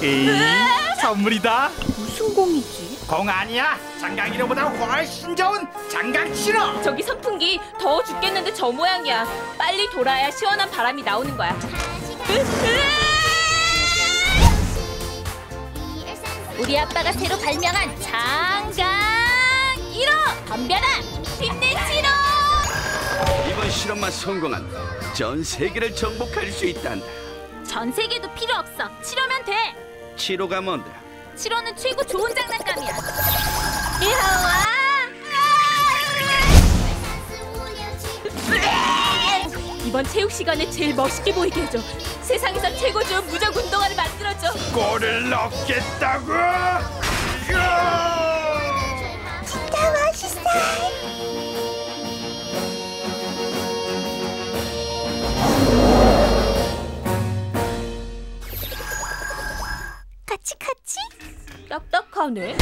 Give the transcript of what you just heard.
에이, 선물이다. 무슨 공이지? 공 아니야. 장강 1호보다 훨씬 좋은 장강 7호. 저기 선풍기 더워 죽겠는데 저 모양이야. 빨리 돌아야 시원한 바람이 나오는 거야. 우리 아빠가 새로 발명한 장강 1호 덤벼라 힘내 7호 이번 실험만 성공한다. 전 세계를 정복할 수 있단다. 전 세계도 필요 없어 7호면 돼 치료가 뭔데? 7호는 최고 좋은 장난감이야 이하와 이번 체육 시간에 제일 멋있게 보이게 해줘 세상에서 최고 좋은 무적 운동화를 만들어줘 골을 넣겠다고. 같이 같이? 딱딱하네